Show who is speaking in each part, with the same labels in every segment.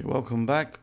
Speaker 1: Okay, welcome back.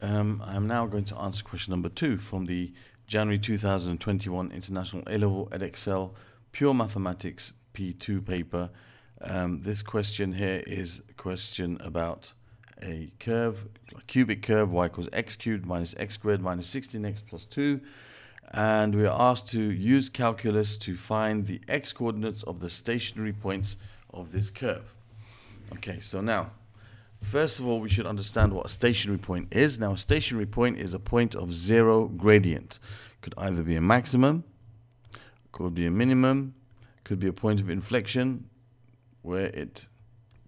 Speaker 1: Um, I'm now going to answer question number two from the January 2021 International A-Level Edexcel Pure Mathematics P2 paper. Um, this question here is a question about a curve, a cubic curve, y equals x cubed minus x squared minus 16x plus 2. And we are asked to use calculus to find the x coordinates of the stationary points of this curve. Okay, so now First of all, we should understand what a stationary point is. Now, a stationary point is a point of zero gradient. Could either be a maximum, could be a minimum, could be a point of inflection where it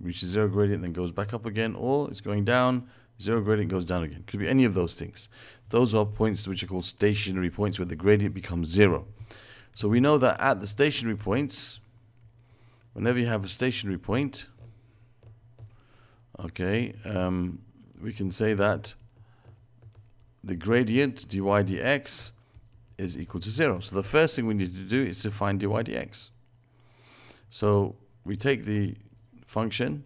Speaker 1: reaches zero gradient then goes back up again, or it's going down, zero gradient goes down again. Could be any of those things. Those are points which are called stationary points where the gradient becomes zero. So we know that at the stationary points, whenever you have a stationary point, okay, um, we can say that the gradient dy dx is equal to 0. So the first thing we need to do is to find dy dx. So we take the function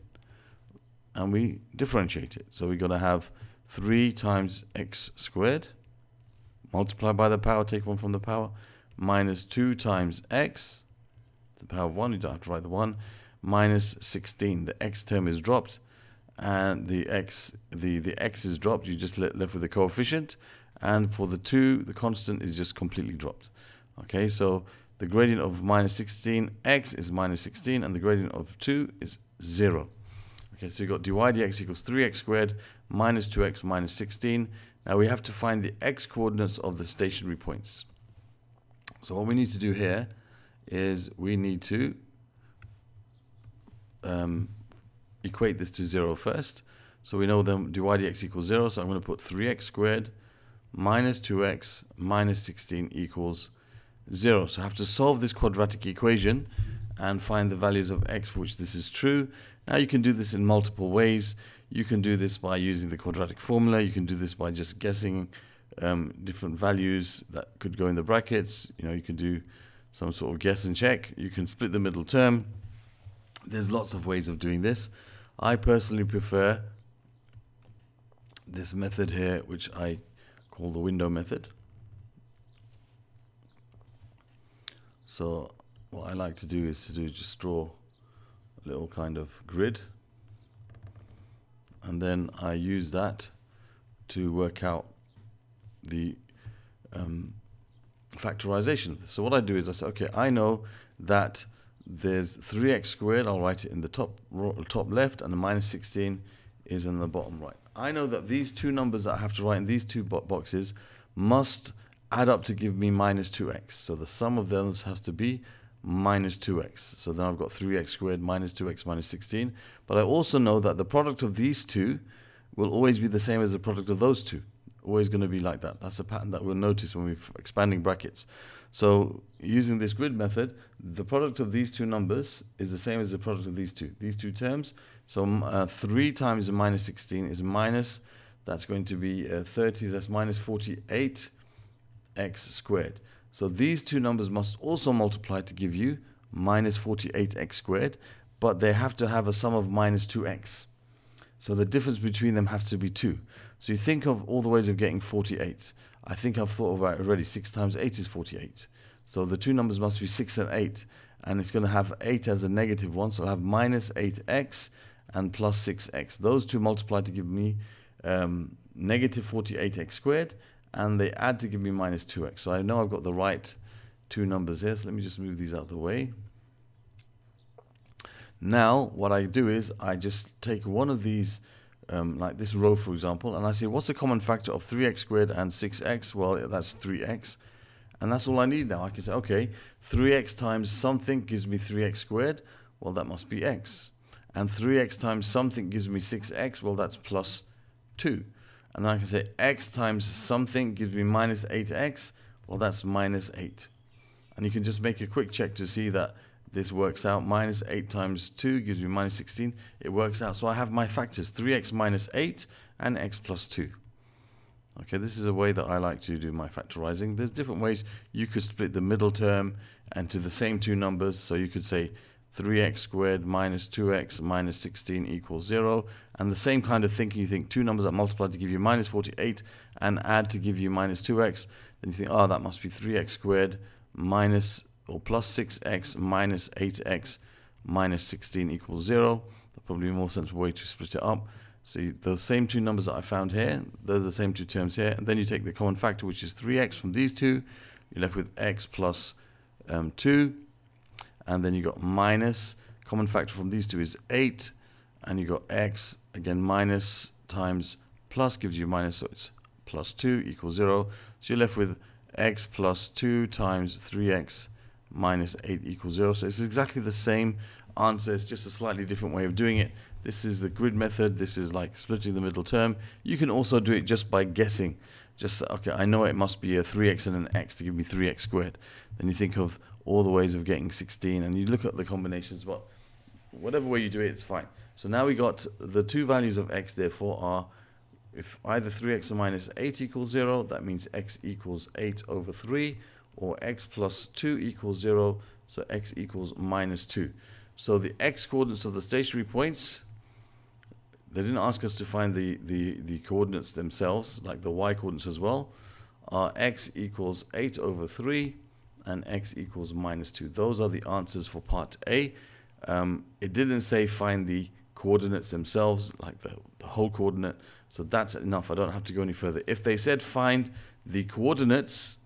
Speaker 1: and we differentiate it. So we're going to have 3 times x squared, multiplied by the power, take 1 from the power, minus 2 times x, to the power of 1, you don't have to write the 1, minus 16. The x term is dropped, and the x the the x is dropped you just left with the coefficient and for the 2 the constant is just completely dropped. Okay so the gradient of minus 16 x is minus 16 and the gradient of 2 is 0 okay so you got dy dx equals 3x squared minus 2x minus 16 now we have to find the x coordinates of the stationary points. So what we need to do here is we need to um, equate this to 0 first. So we know then dy dx equals 0, so I'm going to put 3x squared minus 2x minus 16 equals 0. So I have to solve this quadratic equation and find the values of x for which this is true. Now you can do this in multiple ways. You can do this by using the quadratic formula. You can do this by just guessing um, different values that could go in the brackets. You know, you can do some sort of guess and check. You can split the middle term. There's lots of ways of doing this. I personally prefer this method here, which I call the window method. So what I like to do is to do just draw a little kind of grid and then I use that to work out the um, factorization. So what I do is I say, okay, I know that there's 3x squared, I'll write it in the top top left, and the minus 16 is in the bottom right. I know that these two numbers that I have to write in these two boxes must add up to give me minus 2x. So the sum of those has to be minus 2x. So then I've got 3x squared minus 2x minus 16. But I also know that the product of these two will always be the same as the product of those two always going to be like that. That's a pattern that we'll notice when we're expanding brackets. So using this grid method, the product of these two numbers is the same as the product of these two. These two terms, so uh, 3 times minus 16 is minus, that's going to be uh, 30, that's minus 48 x squared. So these two numbers must also multiply to give you minus 48x squared, but they have to have a sum of minus 2x. So the difference between them has to be 2. So you think of all the ways of getting 48. I think I've thought about it already. 6 times 8 is 48. So the two numbers must be 6 and 8. And it's going to have 8 as a negative one. So I'll have minus 8x and plus 6x. Those two multiply to give me um, negative 48x squared. And they add to give me minus 2x. So I know I've got the right two numbers here. So let me just move these out of the way. Now, what I do is I just take one of these um, like this row, for example, and I say, what's the common factor of 3x squared and 6x? Well, that's 3x. And that's all I need now. I can say, okay, 3x times something gives me 3x squared. Well, that must be x. And 3x times something gives me 6x. Well, that's plus 2. And then I can say x times something gives me minus 8x. Well, that's minus 8. And you can just make a quick check to see that this works out. Minus 8 times 2 gives me minus 16. It works out. So I have my factors 3x minus 8 and x plus 2. Okay, this is a way that I like to do my factorizing. There's different ways you could split the middle term and to the same two numbers. So you could say 3x squared minus 2x minus 16 equals 0. And the same kind of thinking, you think two numbers that multiply to give you minus 48 and add to give you minus 2x. Then you think, oh, that must be 3x squared minus or plus 6x minus 8x minus 16 equals 0. That'll probably more sensible way to split it up. See, the same two numbers that I found here, they're the same two terms here. And then you take the common factor, which is 3x from these two. You're left with x plus, um, 2 and then you got minus common factor from these two is 8 and you got x again minus times plus gives you minus so it's plus 2 equals 0 so you're left with x plus 2 times 3x minus 8 equals 0 so it's exactly the same answer. It's just a slightly different way of doing it. This is the grid method. This is like splitting the middle term. You can also do it just by guessing. Just okay I know it must be a 3x and an x to give me 3x squared. Then you think of all the ways of getting 16 and you look at the combinations but whatever way you do it it's fine. So now we got the two values of x therefore are if either 3x or minus 8 equals 0 that means x equals 8 over 3 or x plus 2 equals 0 so x equals minus 2 so the x coordinates of the stationary points they didn't ask us to find the, the, the coordinates themselves like the y coordinates as well are x equals 8 over 3 and x equals minus 2. Those are the answers for part A. Um, it didn't say find the coordinates themselves, like the, the whole coordinate, so that's enough. I don't have to go any further. If they said find the coordinates,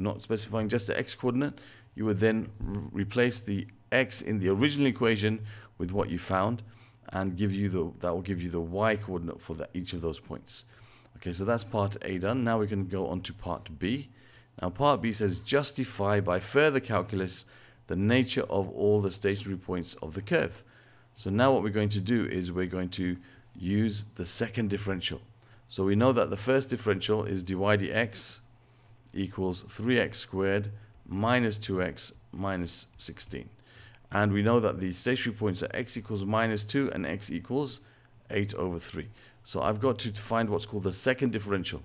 Speaker 1: not specifying just the x coordinate, you would then re replace the x in the original equation with what you found and give you the that will give you the y coordinate for the, each of those points. Okay, so that's part A done. Now we can go on to part B. Now part B says justify by further calculus the nature of all the stationary points of the curve. So now what we're going to do is we're going to use the second differential. So we know that the first differential is dy dx equals 3x squared minus 2x minus 16. And we know that the stationary points are x equals minus 2 and x equals 8 over 3. So I've got to find what's called the second differential.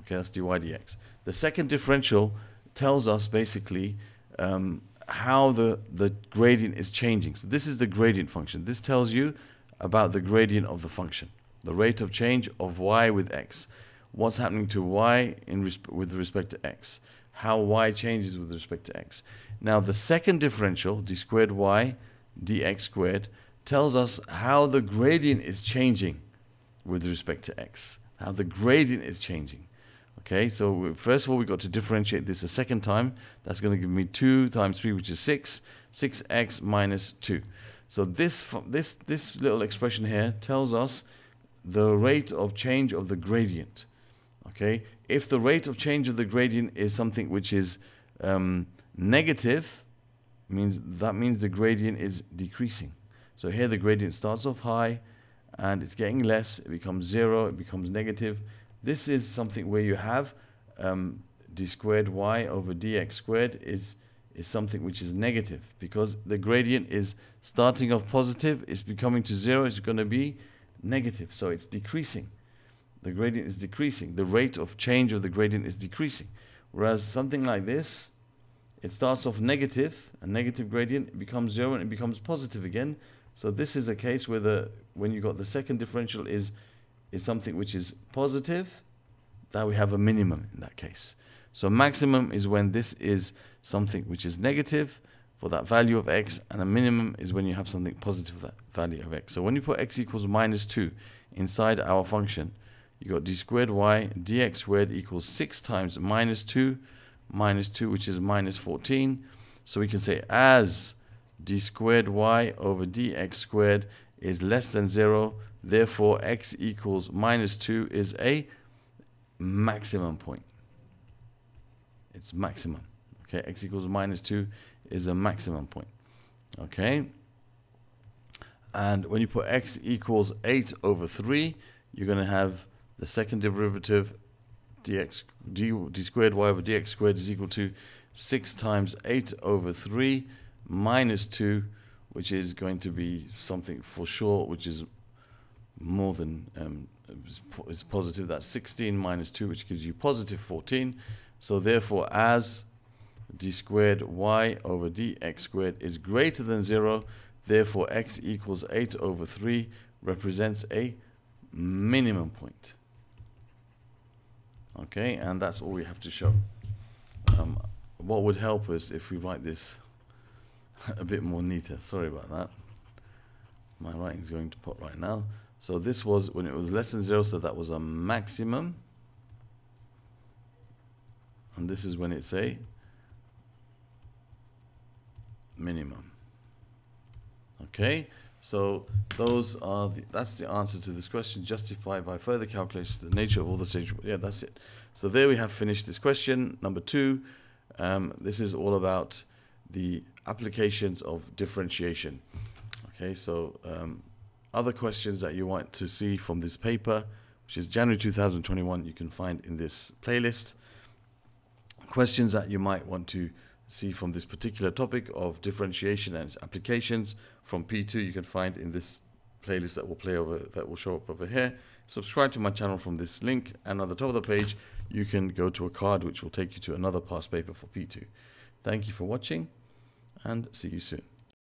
Speaker 1: Okay, that's dy dx. The second differential tells us basically um, how the, the gradient is changing. So this is the gradient function. This tells you about the gradient of the function, the rate of change of y with x. What's happening to y in resp with respect to x. How y changes with respect to x. Now the second differential, d squared y dx squared, tells us how the gradient is changing with respect to x. How the gradient is changing. Okay, so first of all, we've got to differentiate this a second time. That's going to give me 2 times 3, which is 6. 6x minus 2. So this, this, this little expression here tells us the rate of change of the gradient. Okay, if the rate of change of the gradient is something which is um, negative, means that means the gradient is decreasing. So here the gradient starts off high and it's getting less, it becomes zero, it becomes negative, this is something where you have um, d squared y over dx squared is, is something which is negative because the gradient is starting off positive, it's becoming to zero, it's going to be negative. So it's decreasing. The gradient is decreasing. The rate of change of the gradient is decreasing. Whereas something like this, it starts off negative, a negative gradient, it becomes zero and it becomes positive again. So this is a case where the when you got the second differential is is something which is positive, that we have a minimum in that case. So maximum is when this is something which is negative for that value of x, and a minimum is when you have something positive for that value of x. So when you put x equals minus 2 inside our function, you got d squared y dx squared equals 6 times minus 2 minus 2, which is minus 14. So we can say as d squared y over dx squared is less than 0, Therefore, x equals minus 2 is a maximum point. It's maximum. Okay, x equals minus 2 is a maximum point. Okay. And when you put x equals 8 over 3, you're going to have the second derivative dx d, d squared y over dx squared is equal to 6 times 8 over 3 minus 2, which is going to be something for sure, which is more than um, is positive. That's 16 minus 2, which gives you positive 14. So therefore, as d squared y over dx squared is greater than 0. Therefore, x equals 8 over 3 represents a minimum point. Okay, and that's all we have to show. Um, what would help us if we write this a bit more neater? Sorry about that. My writing is going to pot right now. So this was when it was less than 0, so that was a maximum. And this is when it's a minimum. Okay, so those are the, that's the answer to this question, justified by further calculations the nature of all the stage. Yeah, that's it. So there we have finished this question. Number two, um, this is all about the applications of differentiation. Okay, so um, other questions that you want to see from this paper, which is January 2021, you can find in this playlist. Questions that you might want to see from this particular topic of differentiation and its applications from P2 you can find in this playlist that will play over that will show up over here. Subscribe to my channel from this link and on the top of the page you can go to a card which will take you to another past paper for P2. Thank you for watching and see you soon.